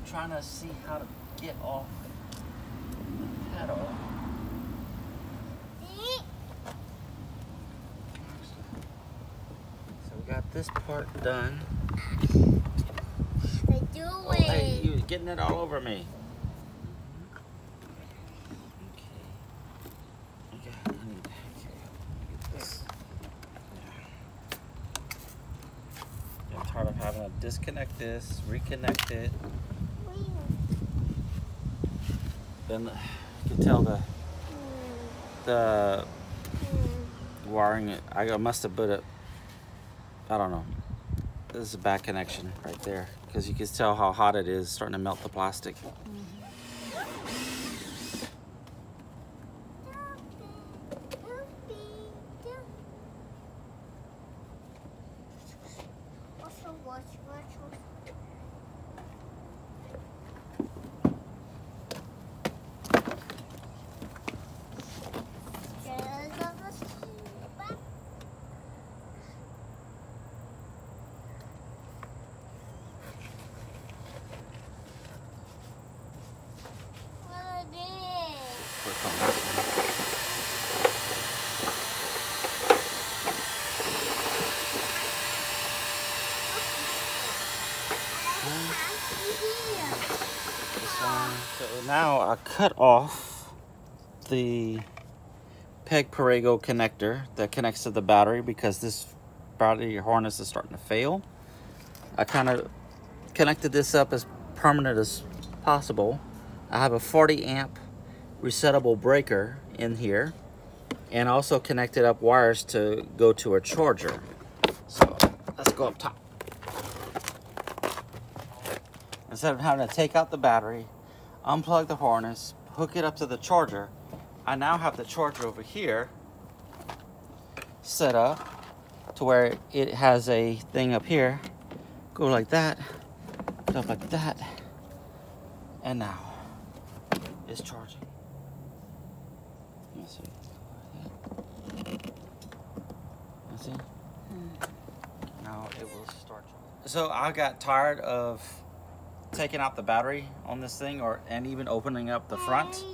I'm trying to see how to get off the pedal. So we got this part done. They do Oh, hey, you getting it all over me. Okay. Okay, I need okay, get this. Yeah. I'm tired of having to disconnect this, reconnect it. Then you can tell the the wiring. I must have put it. I don't know. This is a bad connection right there because you can tell how hot it is starting to melt the plastic. There's a sheep. What is So now I cut off the peg Perego connector that connects to the battery because this battery harness is starting to fail. I kind of connected this up as permanent as possible. I have a 40 amp resettable breaker in here and also connected up wires to go to a charger. So let's go up top. Instead of having to take out the battery, unplug the harness, hook it up to the charger, I now have the charger over here set up to where it has a thing up here. Go like that, go like that, and now it's charging. Let's see. Now it will start. So I got tired of taking out the battery on this thing, or and even opening up the front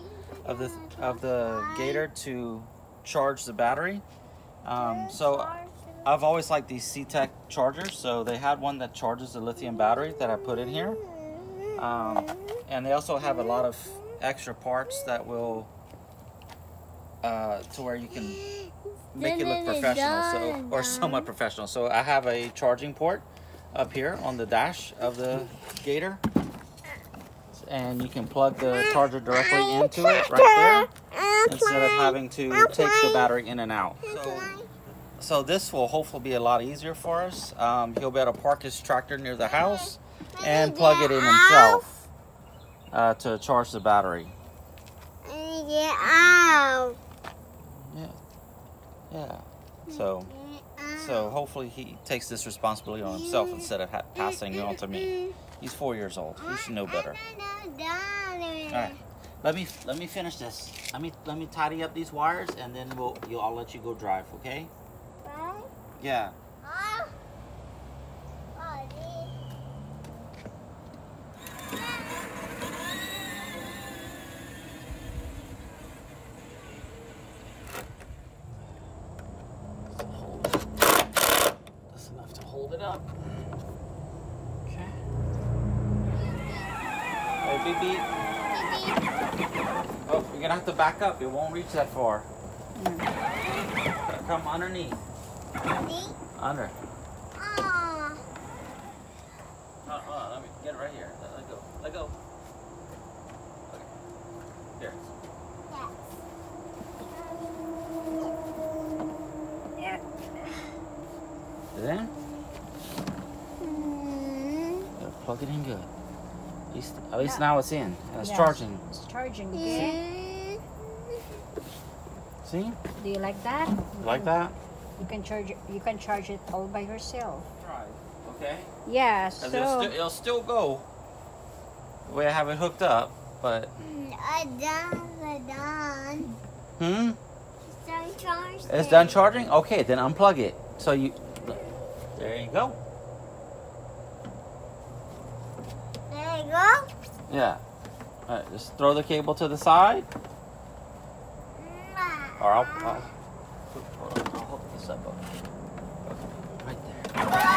of the of the Gator to charge the battery. Um, so I've always liked these CTEK chargers. So they had one that charges the lithium battery that I put in here. Um, and they also have a lot of extra parts that will uh, to where you can make it look professional so or somewhat professional. So i have a charging port up here on the dash of the gator. And you can plug the charger directly into it right there instead of having to take the battery in and out. so so this will hopefully be a lot easier for us. Um, he'll be able to park his tractor near the house and plug it in himself uh, to charge the battery. Get out. Yeah so So hopefully he takes this responsibility on himself instead of ha- passing it on to me. He's four years old. He should know better. All right. Let me let me finish this. Let me let me tidy up these wires and then we'll you I'll let you go drive. Okay? Yeah. That's enough to hold it up. Okay. Hey, beep beep. Oh, you're gonna have to back up. It won't reach that far. Come underneath. Under. Uh, uh, let me get it right here. Let, let go. Let go. Okay. Here. Is it in? Yeah, plug it in good. At least, at least now it's in. And it's Yes. charging. It's charging again. See? Do you like that? You Like can- that? You can charge it. You can charge it all by yourself. Try. Okay. Yeah. 'Cause it'll, So still, it'll still go the way I have it hooked up, but I'm done. I'm done. hmm, It's done charging. it's done charging. Okay, then unplug it. So you, there you go. There you go. Yeah. All right, just throw the cable to the side. Or I'll, I'll, on, I'll hold this up. Okay. Right there.